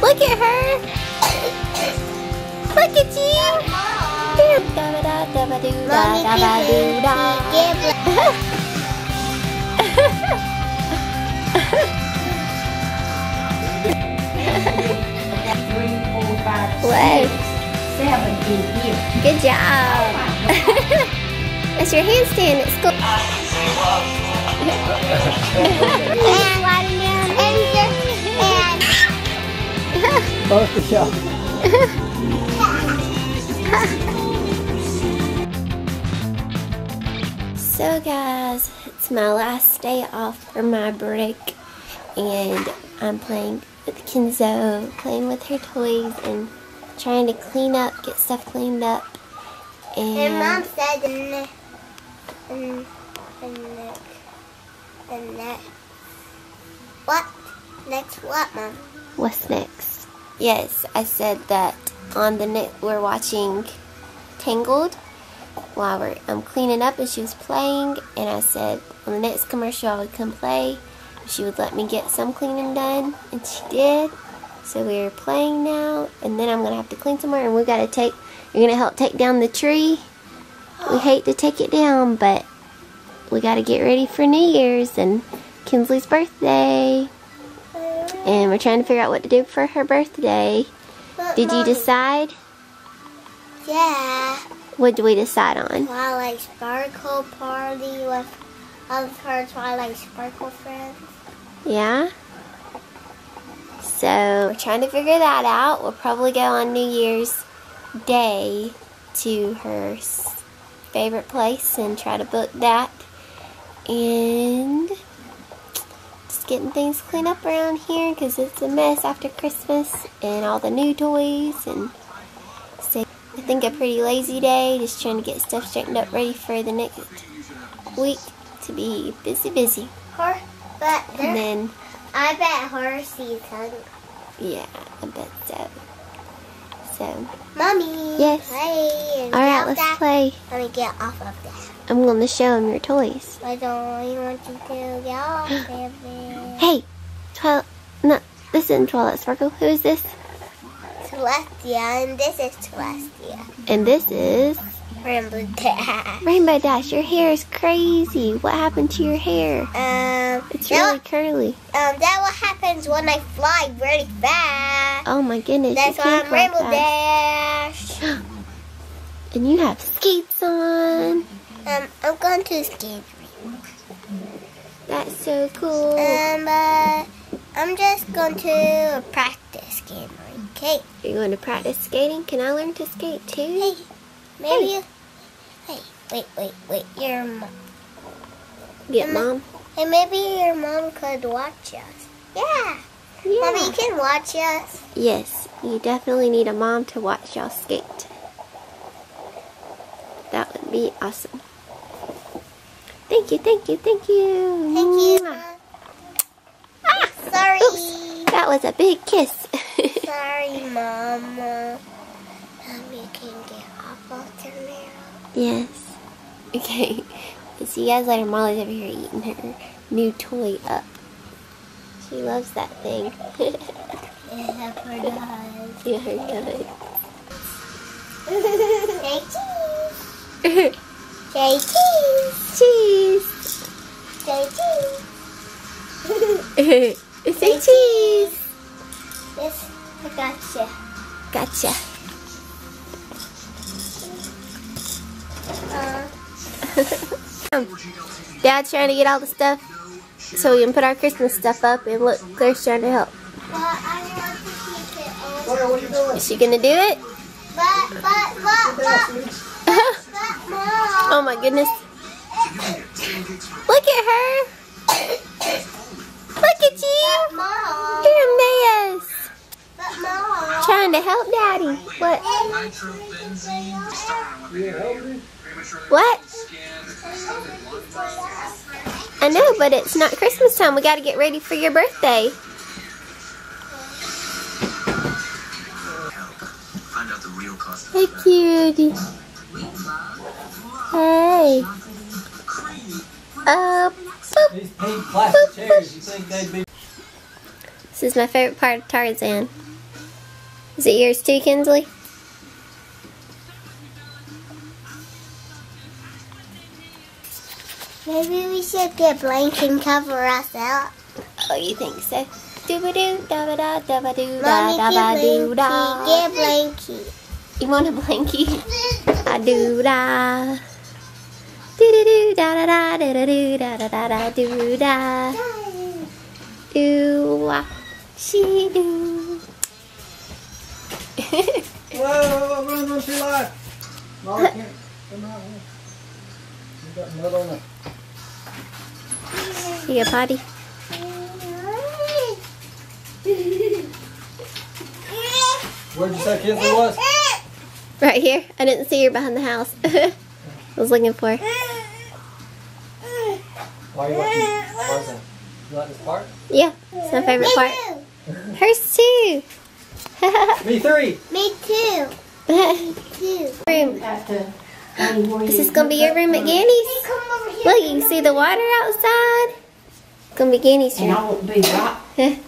Look at her. Look at you. Good job. That's your handstand at school. Both of y'all. So guys, it's my last day off for my break and I'm playing with Kinzo, playing with her toys and trying to clean up, get stuff cleaned up. And, And mom said the the, the neck, the neck. What? Next what, mom? what's next? Yes, I said that on the net we're watching Tangled while we're I'm cleaning up and she was playing and I said on the next commercial I would come play. She would let me get some cleaning done and she did. So we're playing now and then I'm gonna have to clean somewhere and we gotta take you're gonna help take down the tree. We hate to take it down but we gotta get ready for New Year's and Kinsley's birthday. And we're trying to figure out what to do for her birthday. But, Did you decide? Yeah. What do we decide on? Twilight Sparkle party with of her Twilight Sparkle friends. Yeah? So, we're trying to figure that out. We'll probably go on New Year's Day to her favorite place and try to book that. And just getting things cleaned up around here because it's a mess after Christmas and all the new toys. And so, I think a pretty lazy day, just trying to get stuff straightened up ready for the next week to be busy, busy. Her, but And then I bet Horsey's hungry. Yeah, I bet so. So, Mommy. Yes. Play and alright, let's that. play. Let me get off of that. I'm going to show him your toys. I don't want you to get off of it. Hey, Twilight, no, this isn't Twilight Sparkle. Who is this? Celestia, and this is Celestia. And this is Rainbow Dash. Rainbow Dash. Your hair is crazy. What happened to your hair? Um, It's really curly. um, that what happens when I fly really fast. Oh my goodness. That's why I'm Rainbow fast. Dash. And you have skates on. Um, I'm going to skate. That's so cool. Um, uh, I'm just going to practice skating. Okay. Are you going to practice skating? Can I learn to skate too? Hey, maybe you. Hey, wait, wait, wait. Your mom. Get mom. Hey, maybe your mom could watch us. Yeah. Mommy, you Yeah. can watch us. Yes, you definitely need a mom to watch y'all skate. That would be awesome. Thank you, thank you, thank you. Thank you. Mom. Sorry. Oops, that was a big kiss. Sorry, Mama. Um, you can get off of the mirror. yes. Okay. See you guys later. Molly's over here eating her new toy up. She loves that thing. Yeah, for does. yeah, her does. Say cheese. Say cheese. Cheese. Say cheese. Say cheese. Yes, I gotcha. Gotcha. Uh, Dad's trying to get all the stuff so we can put our Christmas stuff up. And look, Klaire's trying to help. but I want to keep it open. Klaire, what are you doing? Is she gonna do it? But, but, but, but, but, Mom. oh my goodness. Look at her. Look at you. But, Mom. You're a mess. Trying to help Daddy. What? You gonna help me? What? I know, but it's not Christmas time. We gotta get ready for your birthday. Find out the real cost of Hey, cutie. Hey. Uh. These pink plastic chairs, you think they'd be This is my favorite part of Tarzan. Is it yours too, Kinsley? Maybe we should get blanket and cover us up. Oh, you think so? Doo-ba-doo, da-ba-da, da-ba-doo, da, Mommy, da-ba-doo, get da. blankie. Get blankie. You want a blankie? I do da. Do do do da da da da do da da da da do da. Do wah she do. Whoa, run, run, she live. Molly can't come out. You got mud on it. You a potty? Where'd you say Kinsley was? Right here. I didn't see her behind the house. I was looking for her. Why are you looking? Where's that? You like this part? Yeah, it's my favorite part. Hers too. Me three. Me too. Too. room. Got to find where This is gonna be your room at Ganny's. Come. Look, you can see the water outside. It's gonna be Ganny's And room. I won't be right.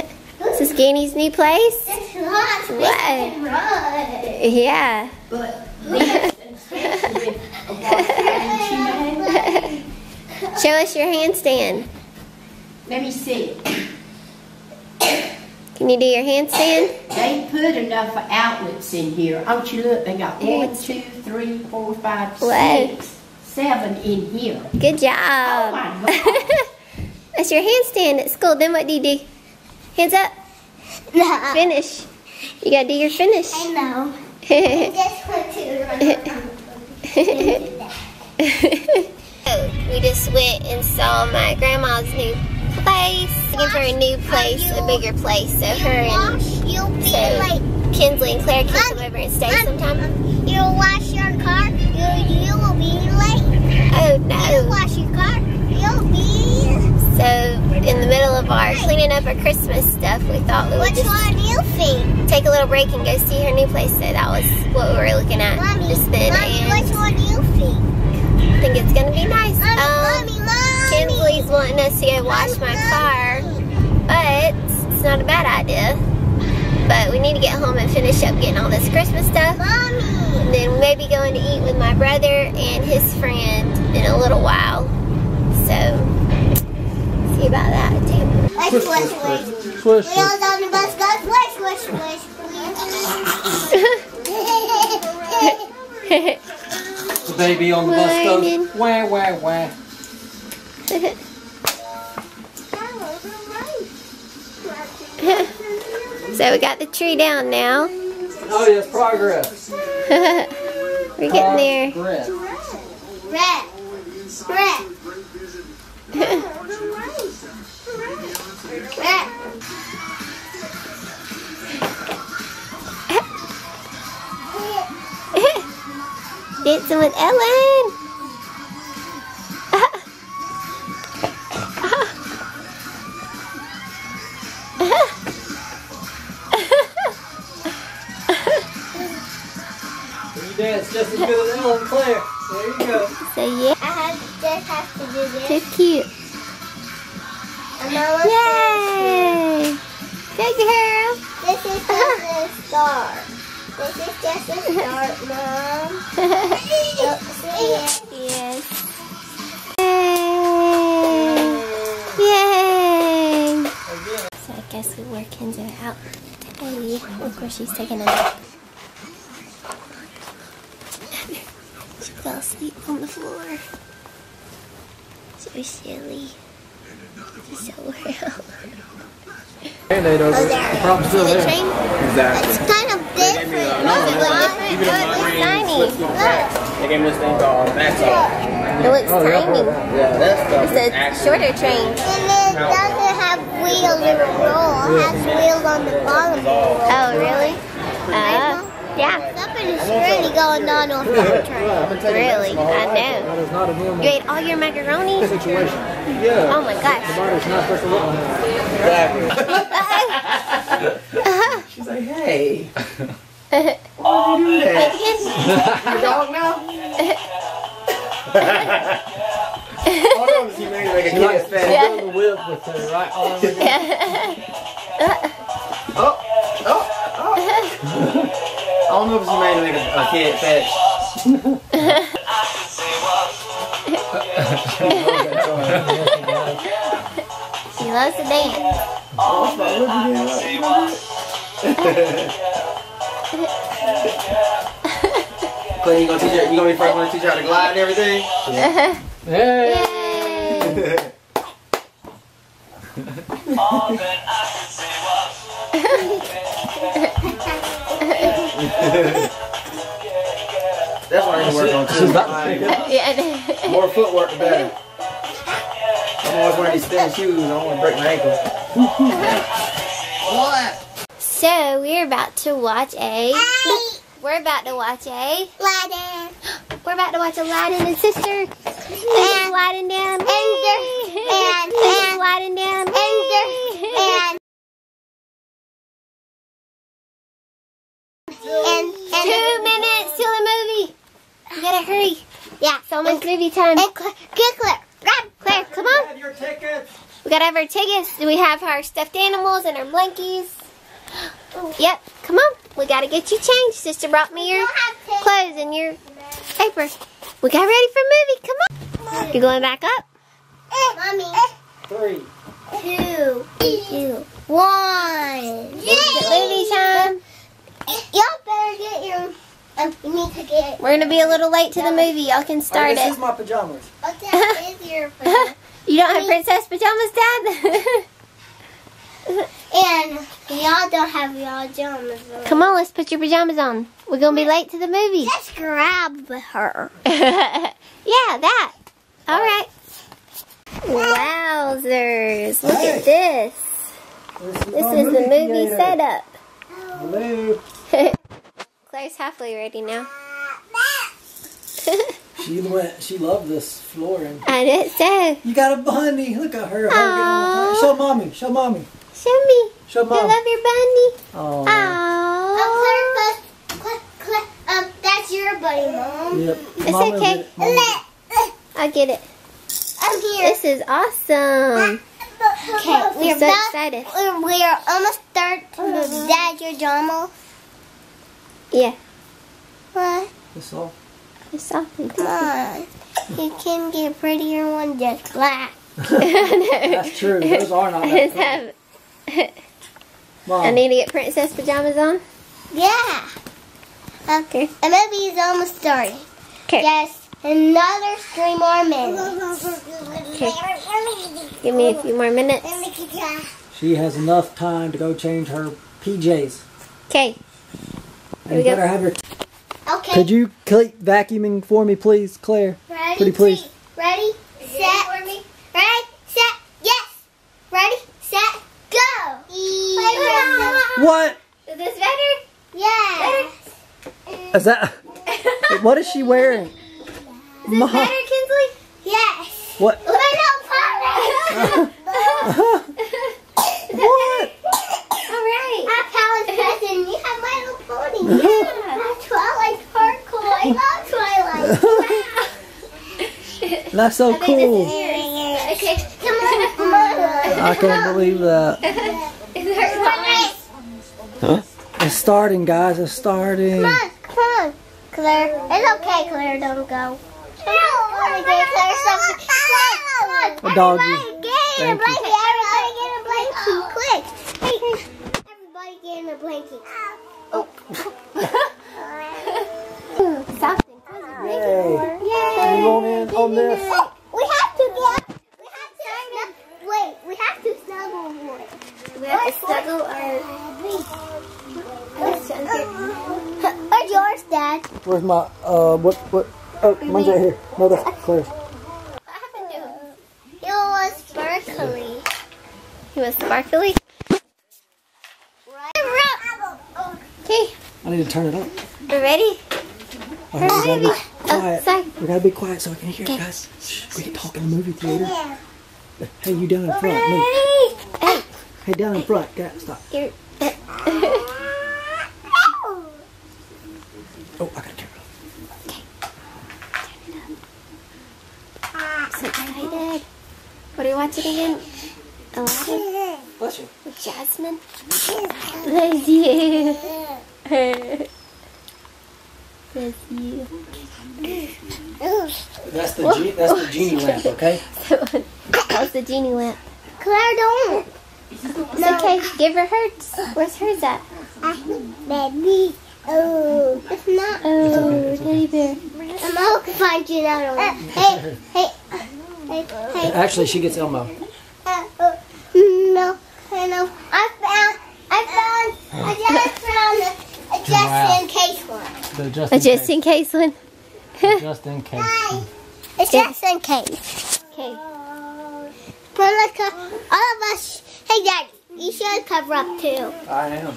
This is Ganny's new place. It's hot. What? Right. Yeah. But this, especially with a boyfriend she had, Show us your handstand. let me see. Can you do your handstand? They put enough outlets in here. Don't you look? They got Yeah, one, it's- two, three, four, five, Whoa. six, seven in here. Good Oh job. my God. That's your handstand at school. Then what do you do? Hands up. No. Finish. You gotta do your finish. I know. I just want to run. We just went and saw my grandma's new place. Looking for a new place, a bigger place. So her and Wash, you'll be so like, Kinsley and Claire can come over and stay sometime. you'll wash your car, you, you will be late. Oh no. You wash your car, you'll be. So in the middle of our cleaning up our Christmas stuff, we thought we would Which just you take a little break and go see her new place. So that was what we were looking at Mommy, just then. mommy, and which one you think? I think it's gonna be nice. Mommy, Um, mommy, mommy. Kinsley's wanting us to go wash my car, but it's not a bad idea. But we need to get home and finish up getting all this Christmas stuff. Mommy. And then maybe going to eat with my brother and his friend in a little while. So, see about that too. Swish, Swish, swish, swish, swish. swish, swish. Wheels on the bus go swish, swish, swish. The baby on the bus Morning. goes wah wah wah. so we got the tree down now. Oh yes, progress. We're getting there. Progress. Red. Red. Red. Dancing with Ellen. You dance just as good as Ellen Klaire. There you go. So yeah, I have just have to do so this. cute. And I want Yay! Good girl. This is just a start. This is just a start, Mom. Yes. Yay! Yay! So I guess we work Kinzo out today. Of course, she's taking a nap. she fell asleep on the floor. So silly. She's so well. Band-aid over. The problem's still there. Exactly. It look looks tiny. They gave me this thing called Maxwell. It looks Oh, tiny. Yeah, that stuff It's a shorter train. And it doesn't have wheels in the roll. It has wheels on the bottom. Oh, really? Uh, yeah. Something is really going on with that train. Really? I know. You ate all your macaroni? Oh my The gosh. body's She's like, hey. Why do you do that? Your dog now? All made like a kid's fan. The whip with her right arm. oh, oh, oh. I don't know if she made a, a kid fetch. She loves to dance. Clay, you gonna teach her? You gonna be first one to teach her how to glide and everything? Hey! Yay! That's what I need to work on too. Yeah. More footwork, the better. I'm always wearing these thin shoes. I don't want to break my ankle. So we're about to watch a. We're about to watch a. Aladdin. We're about to watch Aladdin and sister. And sliding down. and- and- and- sliding down. And and Two and minutes till the movie. You gotta hurry. yeah. It's almost movie time. And Klaire, get Klaire, grab Klaire, come on. Tickets! We gotta have our tickets. We have our stuffed animals and our blankies. Yep, come on. We gotta get you changed. Sister brought me your clothes and your paper. We got ready for movie. Come on. You're going back up? Eh, mommy. Three. Two. Two. One. It's movie time. Y'all better get your. Um, you need to get. We're gonna be a little late to the movie. Y'all can start it. this it. is my pajamas. What that is your. pajama- you don't have princess pajamas, Dad? And y'all don't have y'all pajamas. on. Come on, let's put your pajamas on. We're gonna be late to the movie. Just grab her. yeah, that. All right. Wowzers! Look at this. This my is the movie theater. setup. Hello. Klaire's halfway ready now. She went. She loved this flooring. I did so. You got a bunny. Look at her. hugging all the time. Aw. Show mommy. Show mommy. Show me. Show I mom. love your bunny. Oh. Aww. Um, Klaire, Klaire, Klaire, Klaire, um, that's your buddy, Mom. Yep. It's Mama okay. did it. I get it. I'm here. This is awesome. Okay, we're so about, excited. We're, we're almost start to dad your drama. Yeah. What? did This all. It's awesome. Come on. You can get a prettier one just black. That's true. Those are not that. Have- Mom. I need to get princess pajamas on. Yeah. Okay. The movie is almost starting. Okay. Yes, another three more minutes. Okay. Give me a few more minutes. She has enough time to go change her PJs. Okay. And you better have her. Okay. Could you keep vacuuming for me, please, Klaire? Ready? Pretty please. T- Ready? Set. For me. Ready? Set. Yes. Ready? Set. Go. What Is this better? Yeah. is that? What is she wearing? Is this Mom. better, Kinsley? Yes. What? Little pony. What? All right. I have Palad's present. You have My Little Pony. Yeah. That's Twilight Sparkle. I love Twilight. That's so cool. Okay. Come on. I can't believe that. Is hers Huh? It's starting, guys. It's starting. Come on, come on. Klaire, it's okay, Klaire, don't go. Come on, Klaire, Klaire, something. Come on, come on. A doggy. Get in a Thank you. blanket. Everybody get in a blanket. Quick. Hey, everybody get in a blanket. Soft and fuzzy. Yay. Yay. You want in on this? We have to get, we have to, snug- wait, we have to snuggle more. We have to snuggle our. Where's yours, Dad? Where's my uh what what? Oh, mine's right here. No, that's Klaire's. What happened to him? It was sparkly. He was sparkly. Right. Okay, I need to turn it up. we're ready. Oh, we gotta be Oh, quiet. We gotta be quiet so I can hear it, guys. Shh, we can talk in the movie theater. Hey, you down in front. Move. Hey, Hey, down in front. Get stop. Oh, I gotta turn it I'm so excited. What are you watching again? Aladdin up. Bless you. with Jasmine. Bless you. Says you. That's the ge- that's the genie lamp, okay? How's the genie lamp? Klaire, don't. It's okay. Give her hers. Where's hers at? Baby. Oh, it's not. Oh, teddy bear. I'm all find you another one. Hey, hey, hey, hey. Actually, she gets Elmo. Uh, uh, no, I know. I found, I found, I just found a, a just in case one. The just A just in case one. just in case. It's just in case. Okay. But like uh, all of us, hey Daddy, you should cover up too. I am.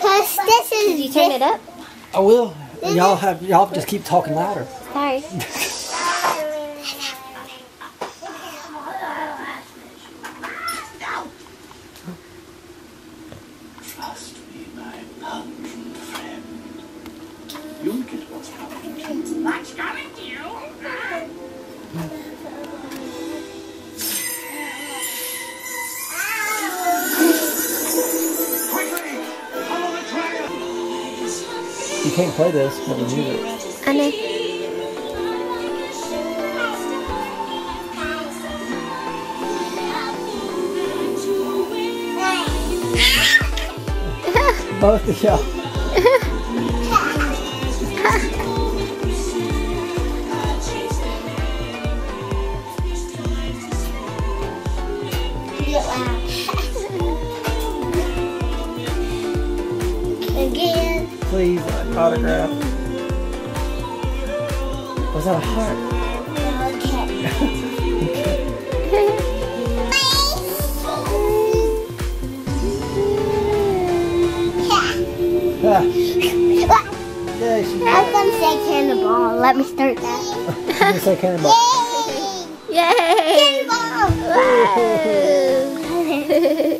Cause this is. Did you turn it up? I will. Y'all have y'all just keep talking louder. Sorry. You can't play this with the music. I know. Both of y'all. Autograph. Was that a heart? Ah, yeah, she I'm gonna say cannonball. Let me start that. she didn't say cannonball. Yay! Yay! Cannonball! Wow.